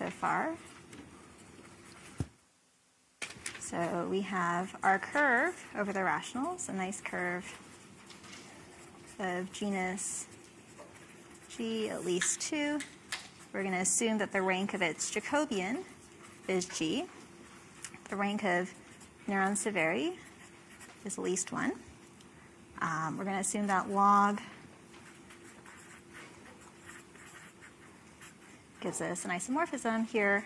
so far. So we have our curve over the rationals, a nice curve of genus G at least 2. We're going to assume that the rank of its Jacobian is G. The rank of Néron-Severi is at least 1. Um, we're going to assume that log gives us an isomorphism here.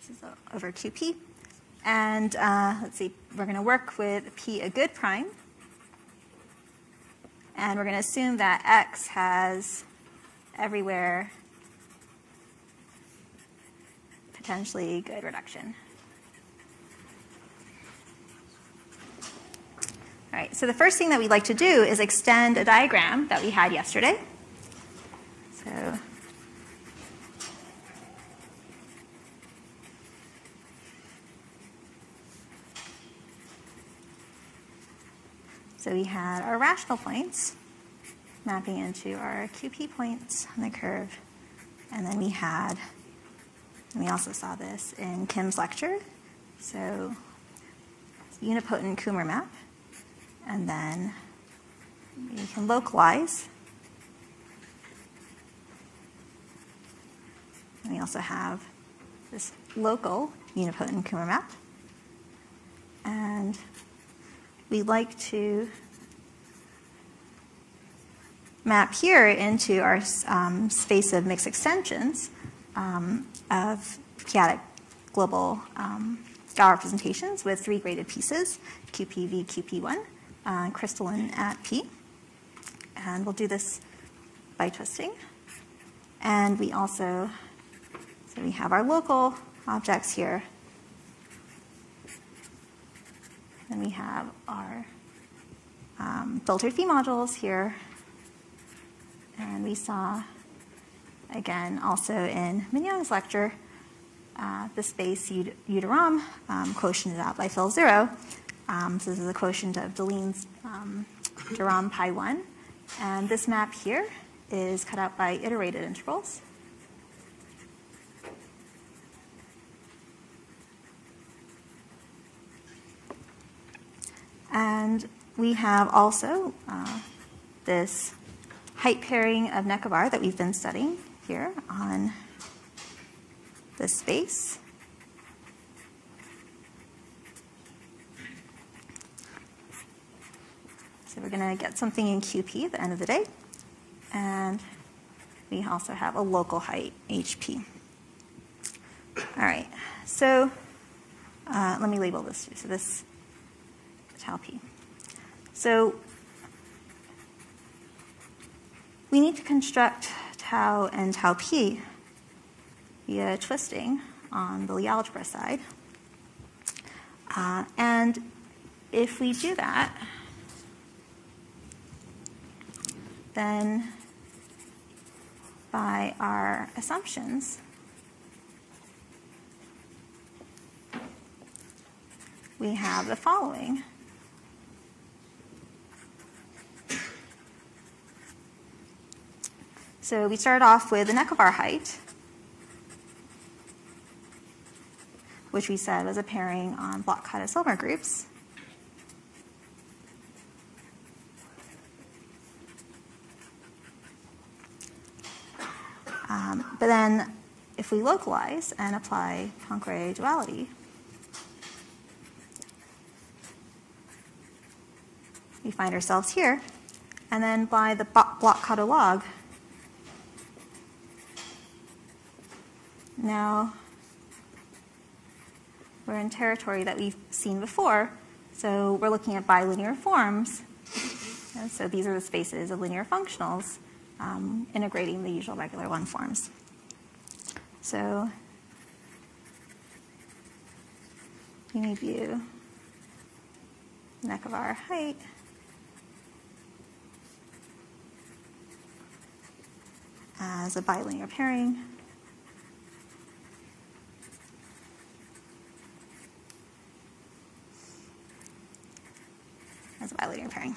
This is over QP. And uh, let's see, we're going to work with P a good prime. And we're going to assume that X has everywhere potentially good reduction. All right, so the first thing that we'd like to do is extend a diagram that we had yesterday. So So we had our rational points mapping into our QP points on the curve. And then we had, and we also saw this in Kim's lecture, so unipotent Kummer map. And then we can localize. And we also have this local unipotent Kummer map. And we like to map here into our um, space of mixed extensions um, of p-adic global um, representations with three graded pieces, QPV, QP1, uh, crystalline at P. And we'll do this by twisting. And we also, so we have our local objects here Then we have our um, filtered phi modules here. And we saw, again, also in Minhyong's lecture, uh, the space U de Rham um, quotiented out by Fil 0. Um, so this is a quotient of Deligne's um, de Rham pi 1. And this map here is cut out by iterated integrals. And we have also uh, this height pairing of Nekovar that we've been studying here on this space. So we're going to get something in QP at the end of the day. And we also have a local height, HP. All right, so uh, let me label this. So this tau p. So we need to construct tau and tau p via twisting on the Lie algebra side. Uh, and if we do that, then by our assumptions, we have the following. So we start off with the Nekovar height, which we said was a pairing on Bloch-Kato-Selmer groups. Um, but then if we localize and apply Poincare duality, we find ourselves here. And then by the Bloch-Katta log, Now, we're in territory that we've seen before, so we're looking at bilinear forms. And so these are the spaces of linear functionals um, integrating the usual regular one forms. So we neck of Nekovar height as a bilinear pairing. A bilinear pairing.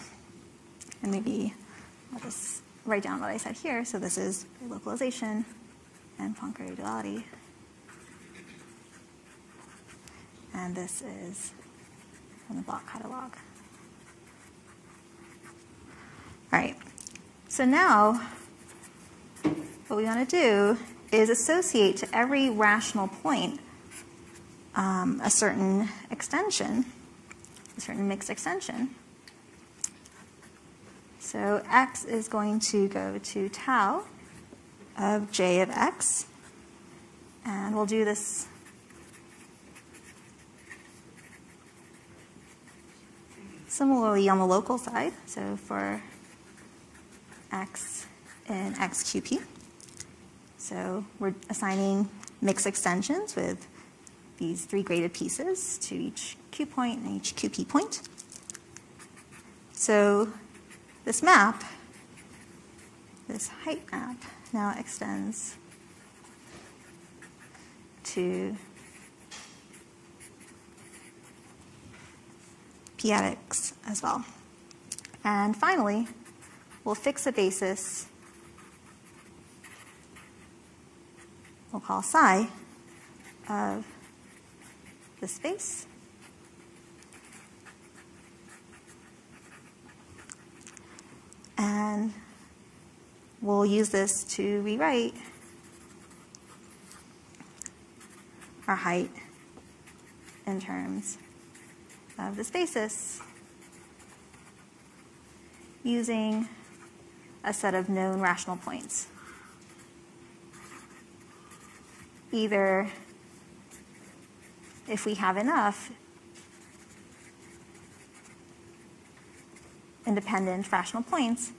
And maybe I'll just write down what I said here. So this is localization and Poincare duality. And this is from the Bloch-Kato log. All right, so now what we want to do is associate to every rational point um, a certain extension, a certain mixed extension. So x is going to go to tau of j of x. And we'll do this similarly on the local side. So for x in xqp. So we're assigning mixed extensions with these three graded pieces to each q point and each qp point. So this map, this height map, now extends to p-adics as well. And finally, we'll fix a basis we'll call psi of the space And we'll use this to rewrite our height in terms of this basis using a set of known rational points. Either if we have enough independent rational points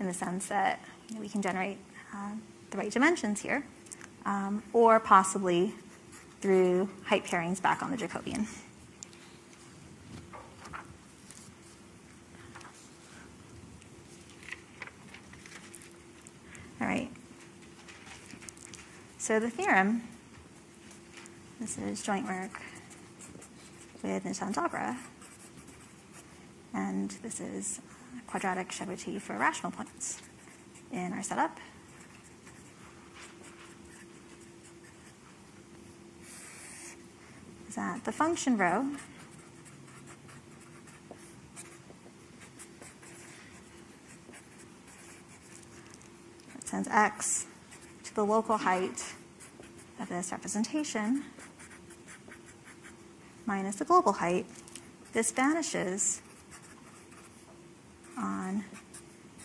in the sense that we can generate uh, the right dimensions here, um, or possibly through height pairings back on the Jacobian. All right. So the theorem, this is joint work with Netan Dogra, and this is quadratic Chabauty for rational points in our setup. Is that the function row it sends x to the local height of this representation minus the global height. This vanishes on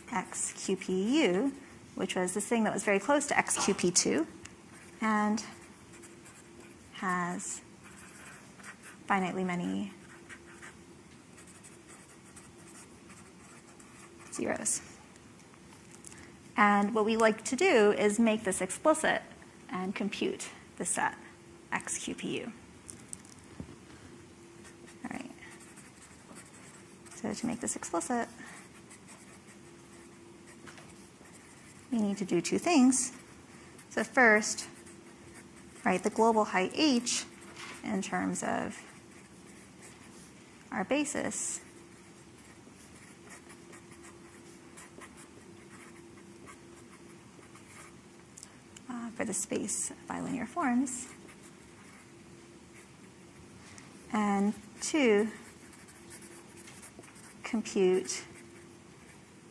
xqpu, which was this thing that was very close to xqp2 and has finitely many zeros. And what we like to do is make this explicit and compute the set xqpu. All right. So to make this explicit, we need to do two things. So first, write the global height h in terms of our basis. Uh, for the space of bilinear forms. And two, compute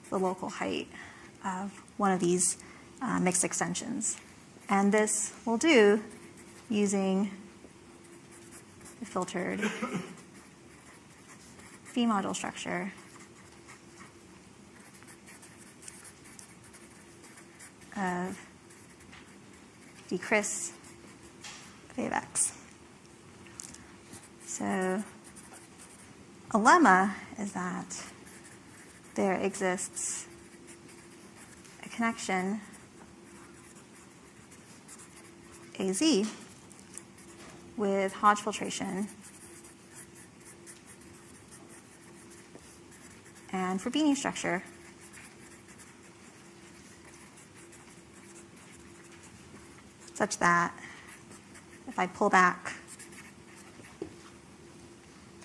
the local height of one of these uh, mixed extensions. And this will do using the filtered phi module structure of decris of x. So a lemma is that there exists connection AZ with Hodge filtration. And Frobenius structure. Such that if I pull back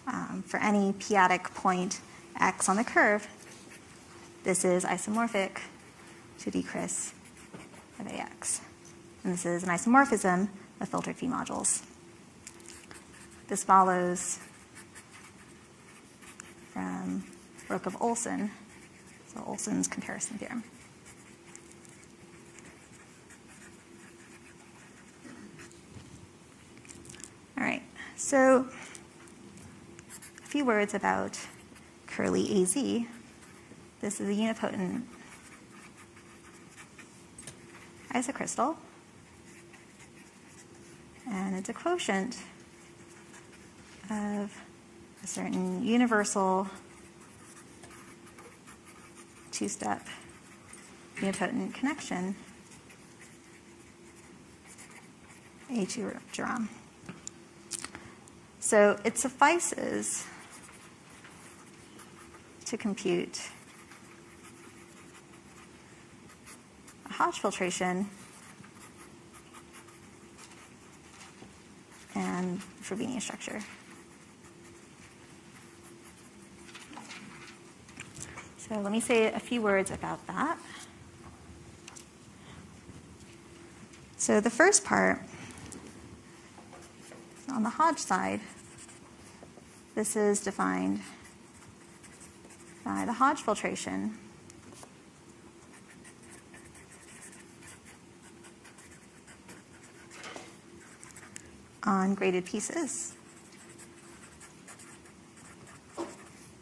um, for any p-adic point x on the curve, this is isomorphic to decrease of AX. And this is an isomorphism of filtered phi modules. This follows from work of Olsson, so Olsson's comparison theorem. All right, so a few words about curly AZ. This is a unipotent isocrystal, and it's a quotient of a certain universal two-step unipotent connection A2 gerom. So it suffices to compute Hodge filtration and Frobenius structure. So let me say a few words about that. So the first part, on the Hodge side, this is defined by the Hodge filtration. On graded pieces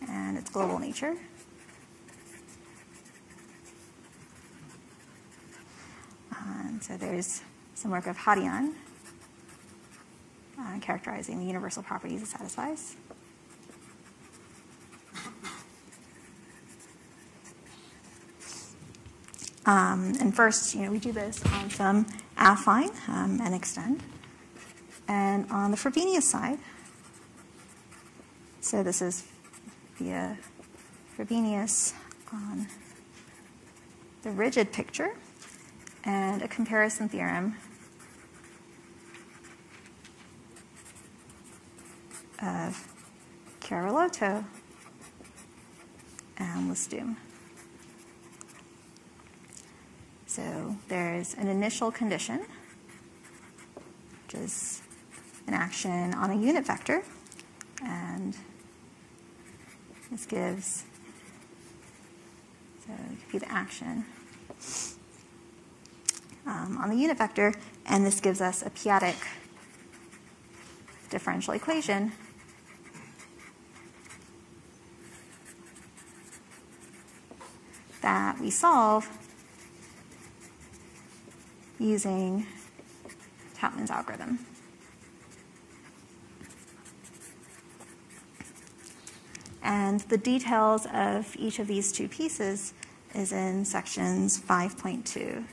and its global nature. And so there's some work of Hadian uh, characterizing the universal properties it satisfies. Um, and first, you know, we do this on some affine um, and extend. And on the Frobenius side, so this is via Frobenius on the rigid picture and a comparison theorem of Chiarellotto and Le Stum. So there's an initial condition, which is an action on a unit vector, and this gives, so it could be the action um, on the unit vector, and this gives us a p-adic differential equation. That we solve using Tuitman's algorithm. And the details of each of these two pieces is in sections 5.2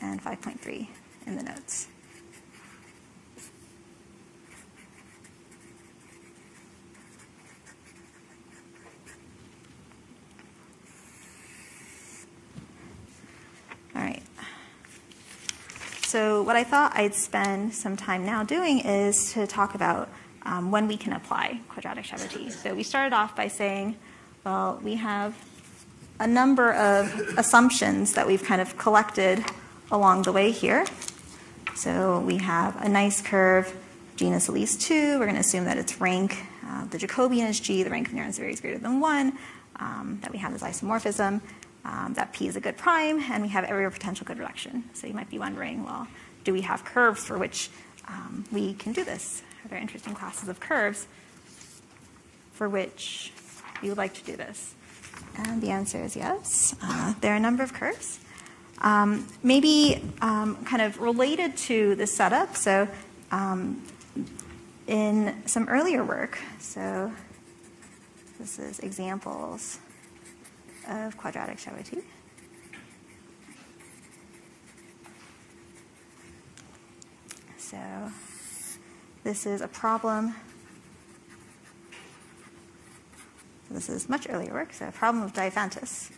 and 5.3 in the notes. All right. So what I thought I'd spend some time now doing is to talk about um, when we can apply quadratic Chabauty. So we started off by saying, well, we have a number of assumptions that we've kind of collected along the way here. So we have a nice curve, genus at least two. We're going to assume that its rank, uh, the Jacobian is G, the rank of neurons is greater than one, um, that we have this isomorphism, um, that P is a good prime, and we have every potential good reduction. So you might be wondering, well, do we have curves for which um, we can do this? Are there interesting classes of curves for which you would like to do this? And the answer is yes. Uh, there are a number of curves. Um, maybe um, kind of related to the setup, so um, in some earlier work, so this is examples of quadratic Chabauty. So this is a problem. This is much earlier work, so a problem of Diophantus.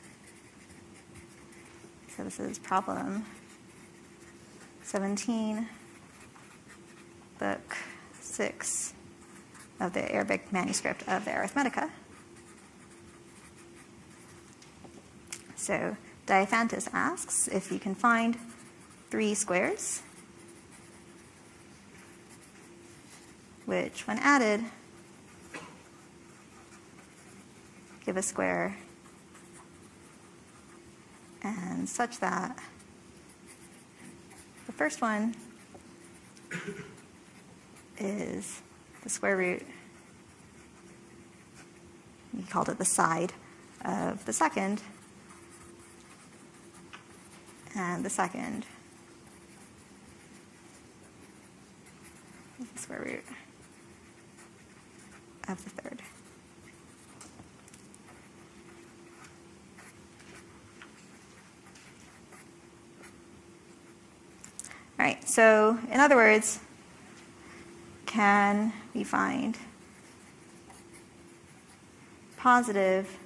So this is problem 17, book 6 of the Arabic manuscript of the Arithmetica. So Diophantus asks if you can find three squares, which when added give a square and such that the first one is the square root, he called it the side of the second, and the second. Is the square root of the third. All right, so in other words, can we find positive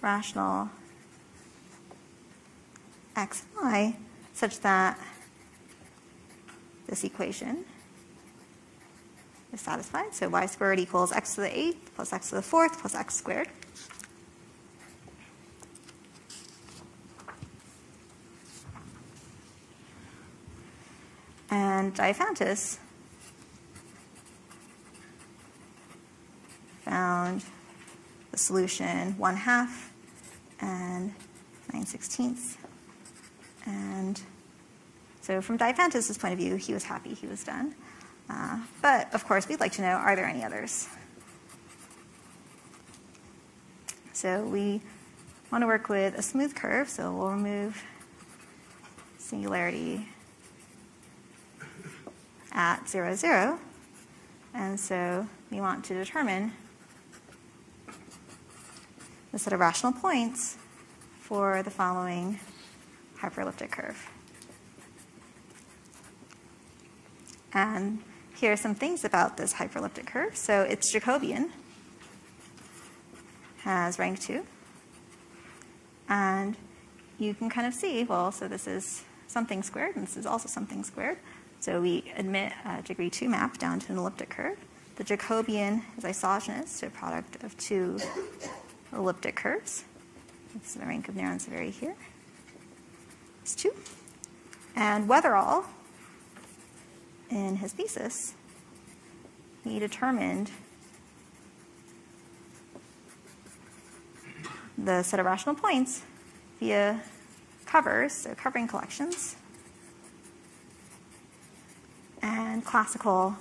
rational x y such that this equation is satisfied. So y squared equals x to the eighth plus x to the fourth plus x squared. And Diophantus found the solution 1 half and 9 sixteenths. And so from Diophantus' point of view, he was happy he was done. Uh, but of course, we'd like to know, are there any others? So we want to work with a smooth curve, so we'll remove singularity at 0, 0. And so we want to determine the set of rational points for the following hyperelliptic curve. And here are some things about this hyperelliptic curve. So it's Jacobian, has rank 2. And you can kind of see, well, so this is something squared, and this is also something squared. So we admit a degree 2 map down to an elliptic curve. The Jacobian is isogenous to a product of two elliptic curves. That's the rank of Néron-Severi here. It's 2. And Wetherell, in his thesis, he determined the set of rational points via covers, so covering collections, and classical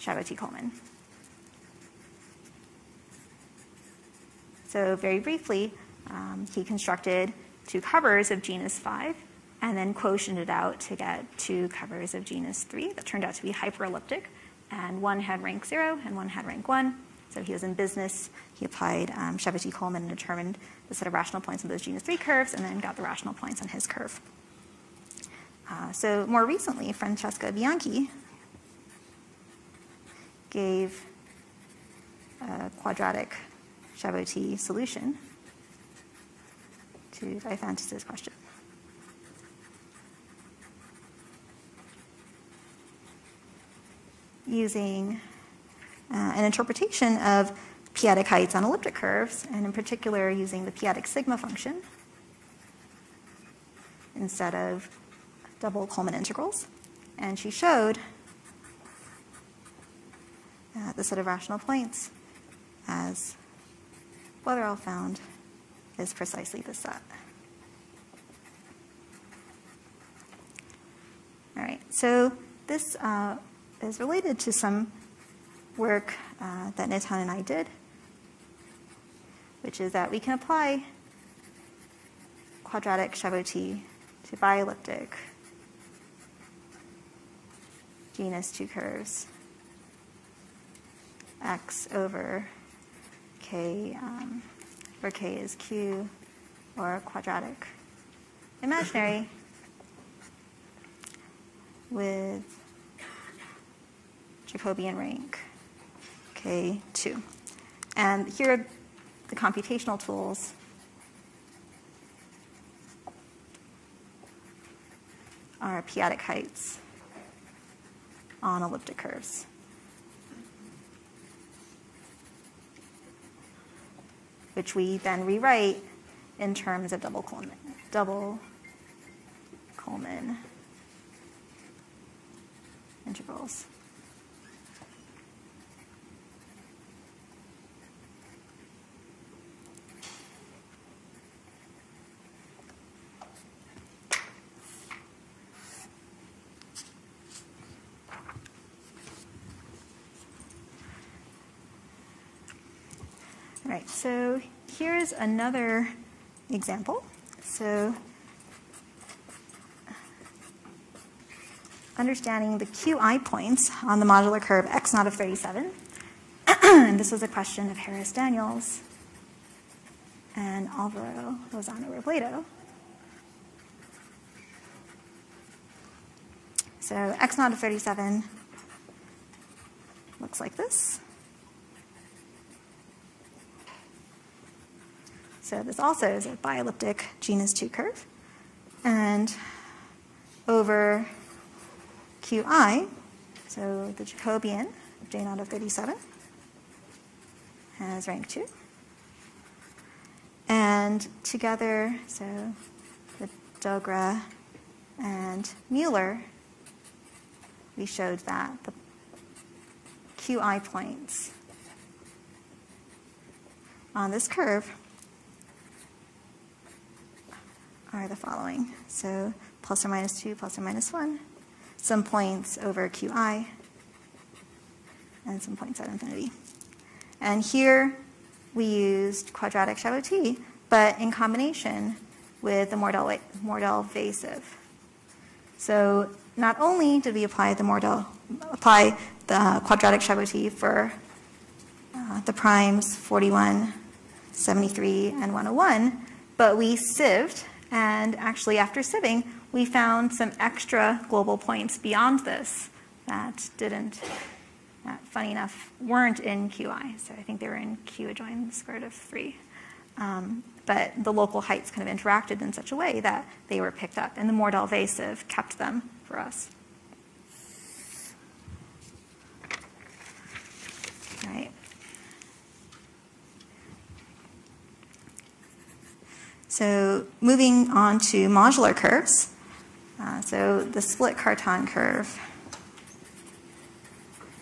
Chabauty-Coleman. So very briefly, um, he constructed two covers of genus 5 and then quotiented out to get two covers of genus 3 that turned out to be hyperelliptic. And one had rank 0 and one had rank 1. So he was in business. He applied um, Chabauty-Coleman and determined the set of rational points on those genus 3 curves and then got the rational points on his curve. Uh, so more recently, Francesca Bianchi gave a quadratic Chabot solution to Diophantus' question. Using uh, an interpretation of p-adic heights on elliptic curves, and in particular using the p-adic sigma function instead of double Coleman integrals. And she showed uh, the set of rational points as Wetherell found is precisely the set. All right, so this uh, is related to some work uh, that Netan and I did, which is that we can apply quadratic Chabauty to bielliptic genus two curves x over k, um, where k is q or quadratic imaginary with Jacobian rank k2. And here are the computational tools are p-adic heights on elliptic curves. which we then rewrite in terms of double Coleman, double Coleman integrals. So here's another example. So understanding the QI points on the modular curve x naught of 37. and this was a question of Harris Daniels and Alvaro Lozano Robledo. So x naught of 37 looks like this. So this also is a bielliptic genus 2 curve. And over Qi, so the Jacobian of J naught of 37 has rank 2. And together, so with Dogra and Mueller, we showed that the Qi points on this curve are the following. So plus or minus 2, plus or minus 1, some points over qi, and some points at infinity. And here we used quadratic Chabauty, but in combination with the Mordell, Mordell So not only did we apply the Mordell, apply the quadratic Chabauty for uh, the primes 41, 73, and 101, but we sieved and actually, after sieving, we found some extra global points beyond this that didn't, that funny enough, weren't in QI. So I think they were in Q adjoin the square root of 3. Um, but the local heights kind of interacted in such a way that they were picked up, and the Mordell-Weil sieve kept them for us. So moving on to modular curves. Uh, so the split Cartan curve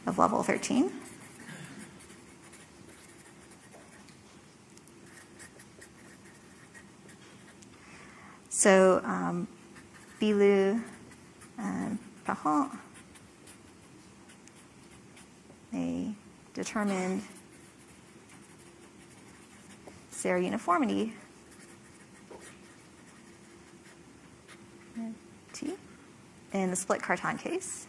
of level 13. So um, Bilu and Parent, they determined Serre uniformity T. In the split Cartan case.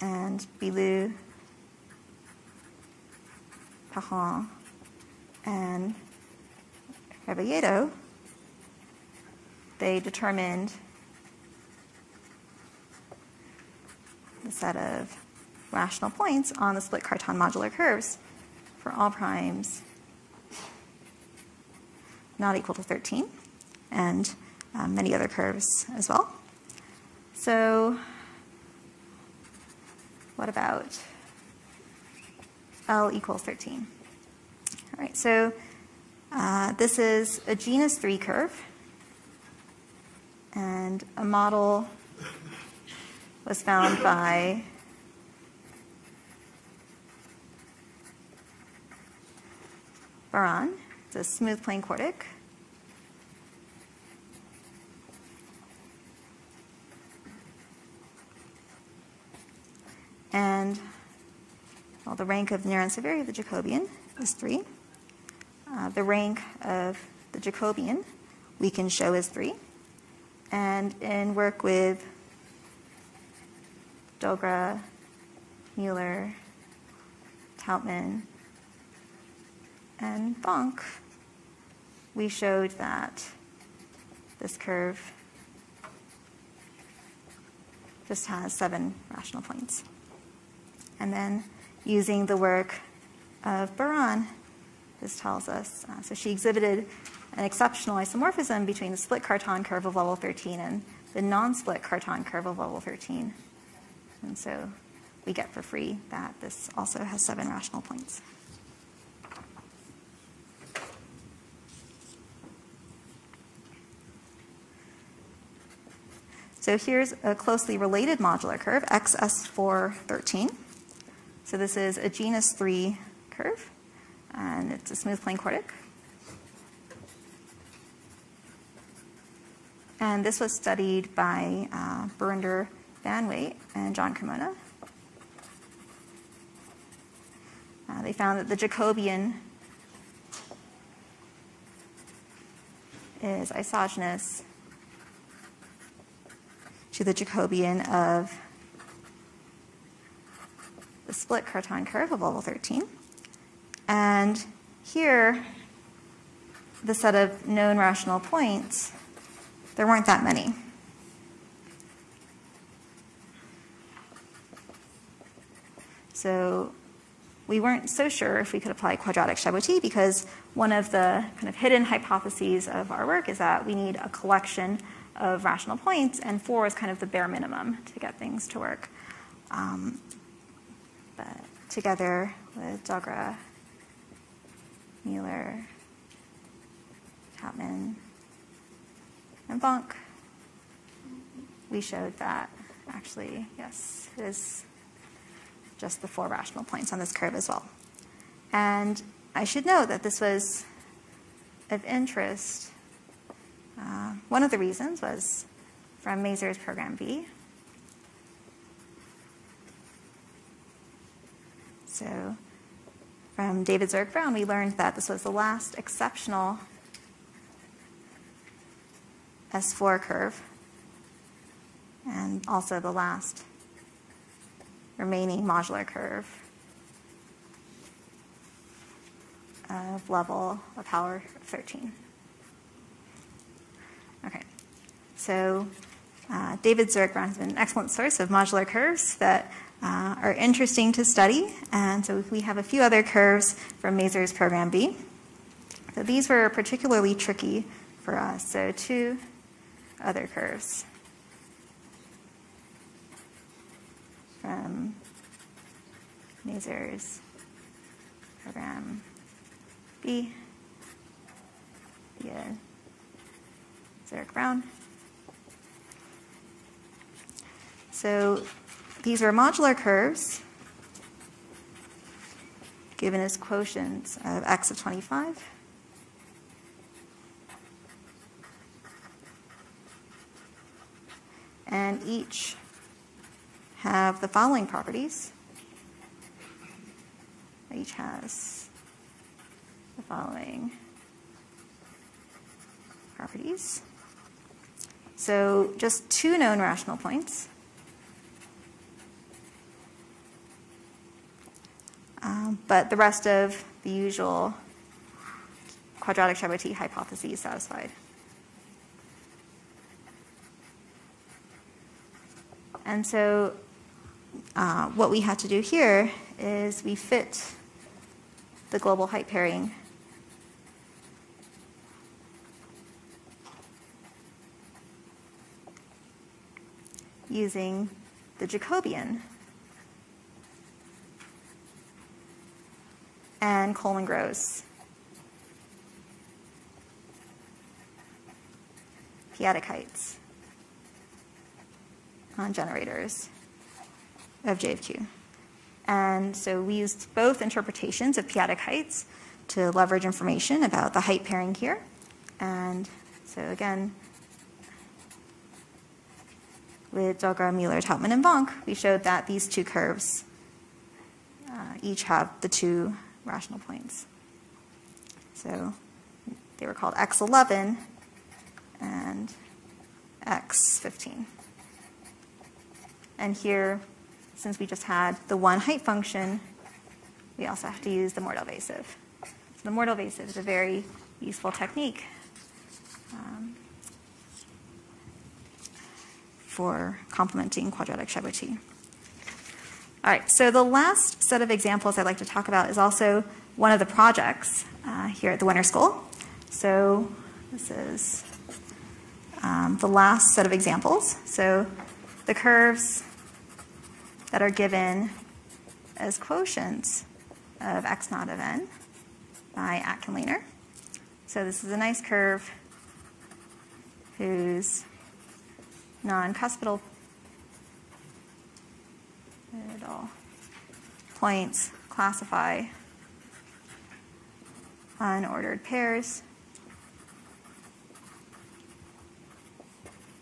And Bilu, Parent, and Rebolledo, they determined the set of rational points on the split Cartan modular curves for all primes not equal to 13 and um, many other curves as well. So what about L equals 13? All right, so uh, this is a genus 3 curve, and a model was found by Baran. It's a smooth plane quartic. And well, the rank of Néron-Severi of the Jacobian is 3. Uh, the rank of the Jacobian we can show is 3. And in work with Dogra, Mueller, Tuitman, and Vonk, we showed that this curve just has seven rational points and then using the work of Baran, this tells us. Uh, so she exhibited an exceptional isomorphism between the split Cartan curve of level 13 and the non-split Cartan curve of level 13. And so we get for free that this also has seven rational points. So here's a closely related modular curve, XS413. So this is a genus 3 curve, and it's a smooth plane quartic. And this was studied by uh, Barinder Banwait and John Cremona. Uh, they found that the Jacobian is isogenous to the Jacobian of the split Cartan curve of level 13. And here, the set of known rational points there weren't that many. So we weren't so sure if we could apply quadratic Chabauty because one of the kind of hidden hypotheses of our work is that we need a collection of rational points, and four is kind of the bare minimum to get things to work. Um, together with Dogra, Mueller, Tuitman, and Vonk, we showed that actually, yes, it is just the four rational points on this curve as well. And I should note that this was of interest. Uh, one of the reasons was from Mazur's program B. So from David Zureick-Brown, we learned that this was the last exceptional S4 curve, and also the last remaining modular curve of level of power 13. Okay, so uh, David Zurek has been an excellent source of modular curves that uh, are interesting to study, and so we have a few other curves from Mazur's program B. So these were particularly tricky for us. So two other curves from Mazur's program B via Zureick-Brown. So these are modular curves given as quotients of x of 25 and each have the following properties. Each has the following properties. So just two known rational points. Um, but the rest of the usual quadratic Chabauty hypotheses satisfied. And so uh, what we had to do here is we fit the global height pairing using the Jacobian and Coleman p-adic heights on generators of J of Q. And so we used both interpretations of p-adic heights to leverage information about the height pairing here. And so again, with Dogra, Mueller, Tuitman, and Vonk, we showed that these two curves uh, each have the two rational points. So they were called x11 and x15. And here, since we just had the one height function, we also have to use the Mordell-Weil sieve. So the Mordell-Weil sieve is a very useful technique um, for complementing quadratic Chabauty. All right, so the last set of examples I'd like to talk about is also one of the projects uh, here at the Winter School. So this is um, the last set of examples. So the curves that are given as quotients of x naught of n by Atkin-Lehner. So this is a nice curve whose non-cuspidal points classify. Unordered pairs.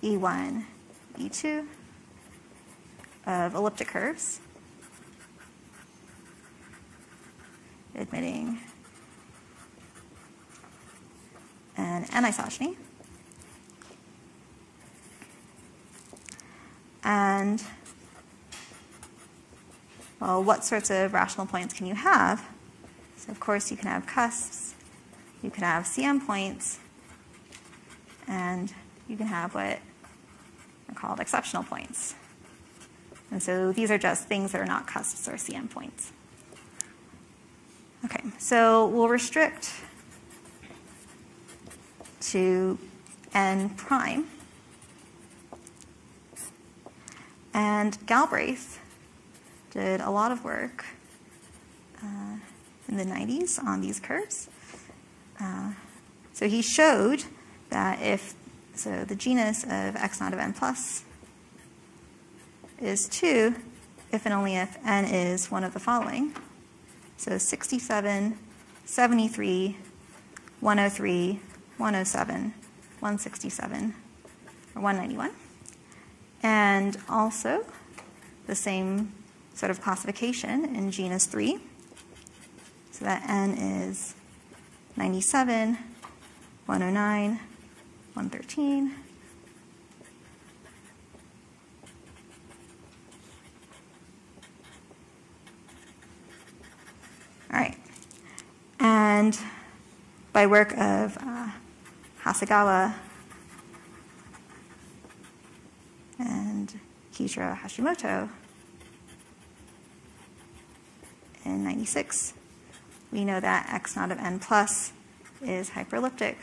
E1, E2 of elliptic curves. Admitting and an n-isogeny. And, well, what sorts of rational points can you have? So, of course, you can have cusps, you can have CM points, and you can have what are called exceptional points. And so these are just things that are not cusps or CM points. Okay, so we'll restrict to n prime. And Galbraith did a lot of work uh, in the 90s on these curves. Uh, so he showed that if, so the genus of x naught of n plus is 2 if and only if n is one of the following. So 67, 73, 103, 107, 167, or 191. And also the same sort of classification in genus 3. So that n is 97, 109, 113, All right. And by work of uh, Hasegawa and Ki-ichiro Hashimoto in 96, we know that x naught of n plus is hyperelliptic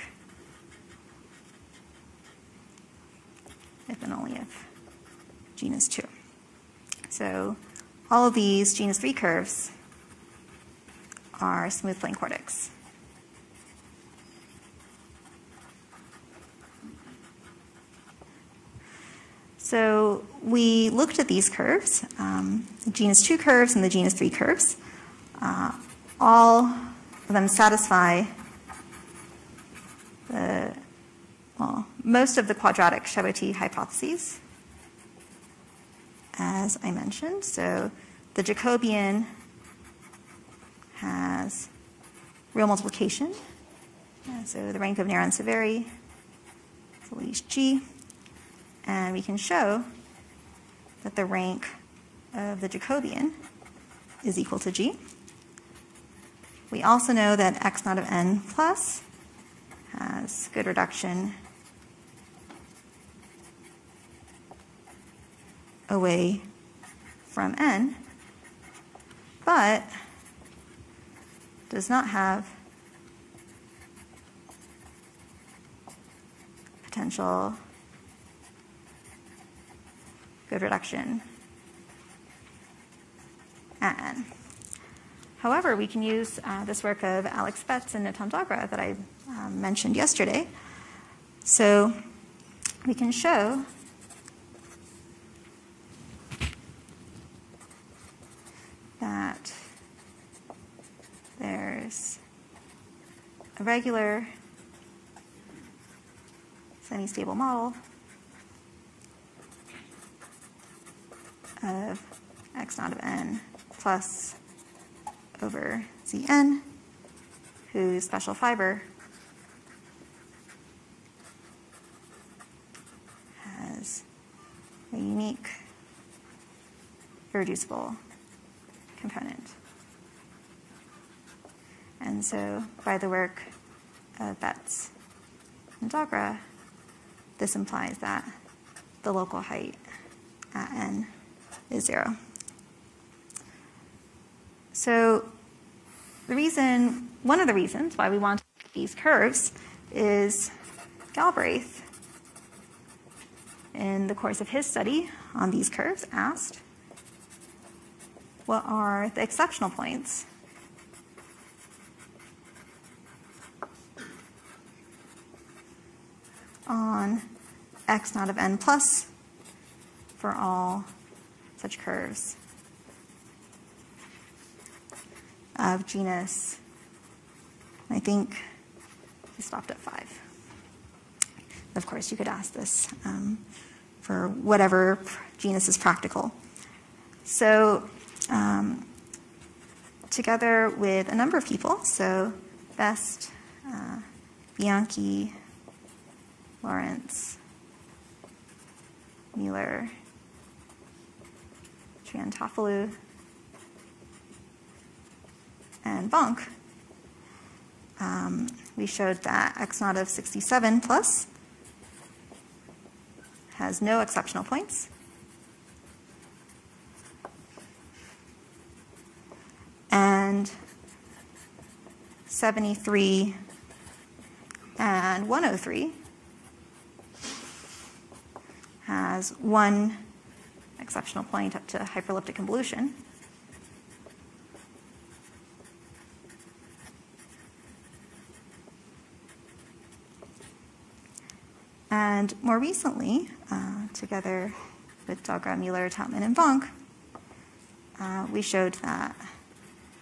if and only if genus 2. So all of these genus 3 curves are smooth plane quartics. So we looked at these curves, um, the genus 2 curves and the genus 3 curves. All of them satisfy the, well, most of the quadratic Chabauty hypotheses, as I mentioned. So the Jacobian has real multiplication. so the rank of Néron-Severi is at least G. And we can show that the rank of the Jacobian is equal to G. We also know that x naught of n plus has good reduction away from n, but does not have potential good reduction at n. However, we can use uh, this work of Alex Betts and Netan Dogra that I um, mentioned yesterday. So we can show that there's a regular semi-stable model of x naught of n plus over Zn, whose special fiber has a unique irreducible component. And so by the work of Betts and Dogra, this implies that the local height at n is zero. So the reason, one of the reasons why we want these curves is Galbraith, in the course of his study on these curves, asked what are the exceptional points? On x naught of n plus for all such curves of genus, I think he stopped at five. Of course, you could ask this um, for whatever genus is practical. So, um, together with a number of people, so Best, uh, Bianchi, Lawrence, Mueller, Triantafillou, and Vonk, um, we showed that x naught of 67 plus has no exceptional points. And 73 and 103 has one exceptional point up to hyperelliptic involution. And more recently, uh, together with Dogra, Mueller, Tuitman, and Vonk, uh, we showed that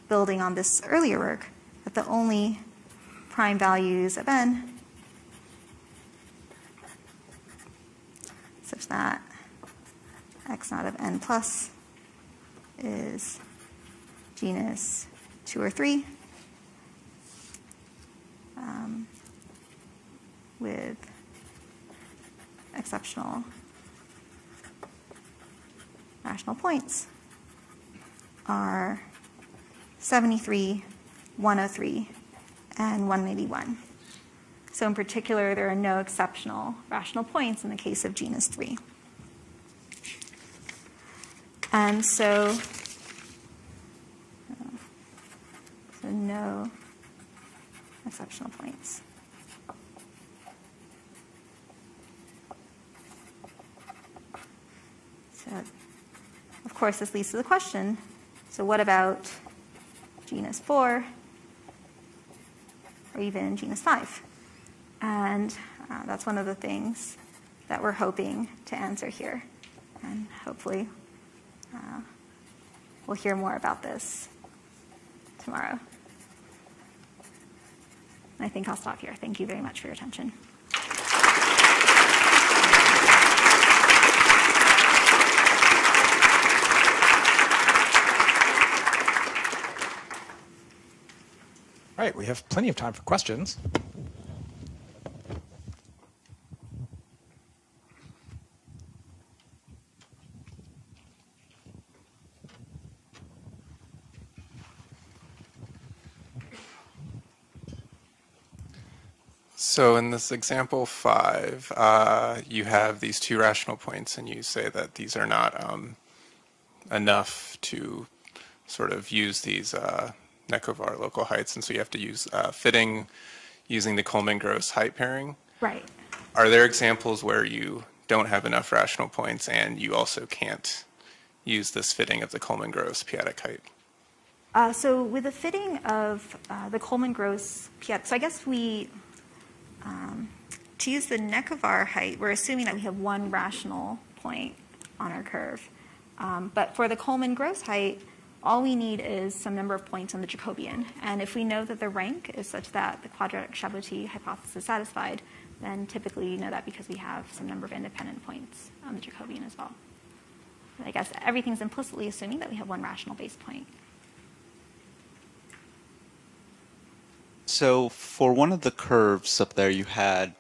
building on this earlier work, that the only prime values of n such that x naught of n plus is genus 2 or 3 um, with exceptional rational points are 73, 103, and 181. So in particular, there are no exceptional rational points in the case of genus 3. And so, uh, so no exceptional points. So, of course, this leads to the question, so what about genus 4 or even genus 5? And uh, that's one of the things that we're hoping to answer here. And hopefully uh, we'll hear more about this tomorrow. I think I'll stop here. Thank you very much for your attention. All right, we have plenty of time for questions. So in this example five, uh, you have these two rational points and you say that these are not um, enough to sort of use these uh, Nekovar local heights, and so you have to use uh, fitting using the Coleman-Gross height pairing. Right. Are there examples where you don't have enough rational points and you also can't use this fitting of the Coleman-Gross p-adic height? Uh, so with the fitting of uh, the Coleman-Gross p-adic, so I guess we, um, to use the Nekovar height, we're assuming that we have one rational point on our curve. Um, but for the Coleman-Gross height, all we need is some number of points on the Jacobian. And if we know that the rank is such that the quadratic Chabauty hypothesis is satisfied, then typically you know that because we have some number of independent points on the Jacobian as well. I guess everything's implicitly assuming that we have one rational base point. So for one of the curves up there, you had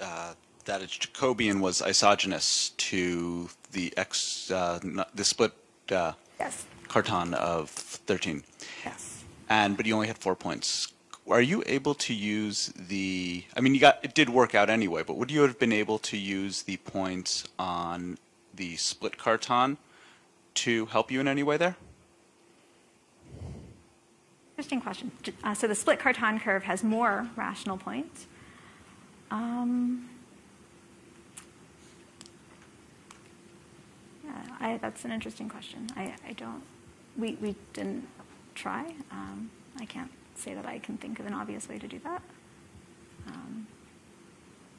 uh, that its Jacobian was isogenous to the x, uh, the split uh, yes. Cartan of 13. Yes. And but you only had four points. Are you able to use the? I mean, you got it did work out anyway. But would you have been able to use the points on the split Cartan to help you in any way there? Interesting question. Uh, so the split Cartan curve has more rational points. Um, I, that's an interesting question. I, I don't we, we didn't try. Um, I can't say that I can think of an obvious way to do that. Um,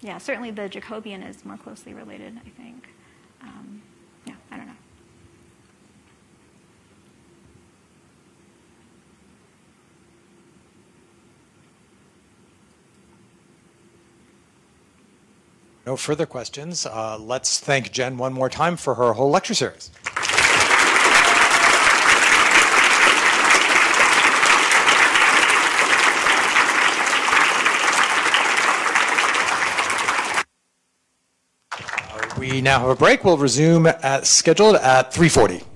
yeah, certainly the Jacobian is more closely related, I think. Um, no further questions. Uh, let's thank Jen one more time for her whole lecture series. Uh, we now have a break. We'll resume at scheduled at 3:40.